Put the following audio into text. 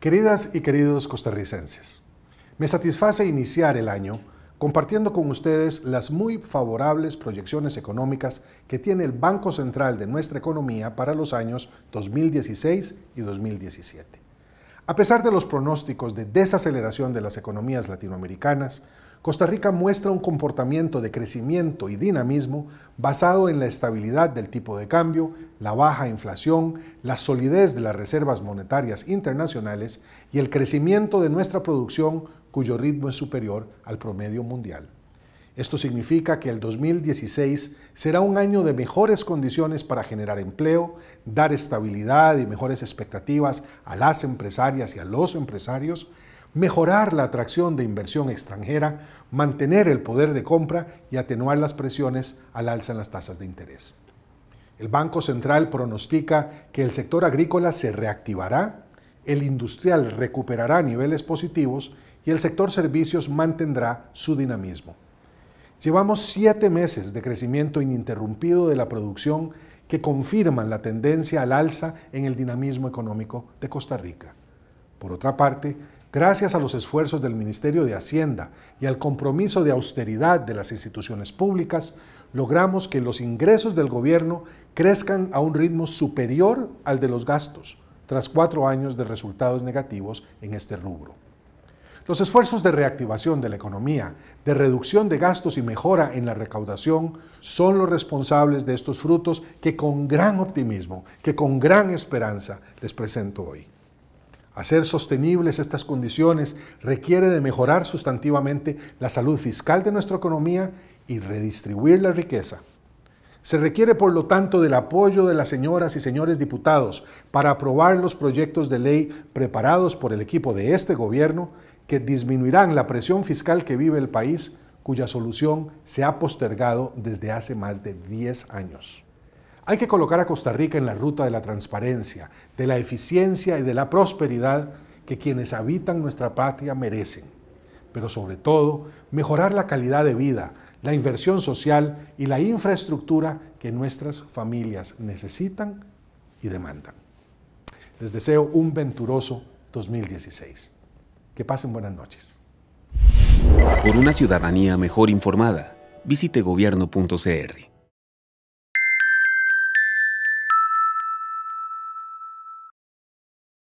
Queridas y queridos costarricenses, me satisface iniciar el año compartiendo con ustedes las muy favorables proyecciones económicas que tiene el Banco Central de nuestra economía para los años 2016 y 2017. A pesar de los pronósticos de desaceleración de las economías latinoamericanas, Costa Rica muestra un comportamiento de crecimiento y dinamismo basado en la estabilidad del tipo de cambio, la baja inflación, la solidez de las reservas monetarias internacionales y el crecimiento de nuestra producción cuyo ritmo es superior al promedio mundial. Esto significa que el 2016 será un año de mejores condiciones para generar empleo, dar estabilidad y mejores expectativas a las empresarias y a los empresarios, mejorar la atracción de inversión extranjera, mantener el poder de compra y atenuar las presiones al alza en las tasas de interés. El Banco Central pronostica que el sector agrícola se reactivará, el industrial recuperará niveles positivos y el sector servicios mantendrá su dinamismo. Llevamos siete meses de crecimiento ininterrumpido de la producción que confirman la tendencia al alza en el dinamismo económico de Costa Rica. Por otra parte, Gracias a los esfuerzos del Ministerio de Hacienda y al compromiso de austeridad de las instituciones públicas, logramos que los ingresos del gobierno crezcan a un ritmo superior al de los gastos, tras cuatro años de resultados negativos en este rubro. Los esfuerzos de reactivación de la economía, de reducción de gastos y mejora en la recaudación son los responsables de estos frutos que con gran optimismo, que con gran esperanza les presento hoy. Hacer sostenibles estas condiciones requiere de mejorar sustantivamente la salud fiscal de nuestra economía y redistribuir la riqueza. Se requiere, por lo tanto, del apoyo de las señoras y señores diputados para aprobar los proyectos de ley preparados por el equipo de este gobierno que disminuirán la presión fiscal que vive el país, cuya solución se ha postergado desde hace más de 10 años. Hay que colocar a Costa Rica en la ruta de la transparencia, de la eficiencia y de la prosperidad que quienes habitan nuestra patria merecen. Pero sobre todo, mejorar la calidad de vida, la inversión social y la infraestructura que nuestras familias necesitan y demandan. Les deseo un venturoso 2016. Que pasen buenas noches. Por una ciudadanía mejor informada, visite gobierno.cr.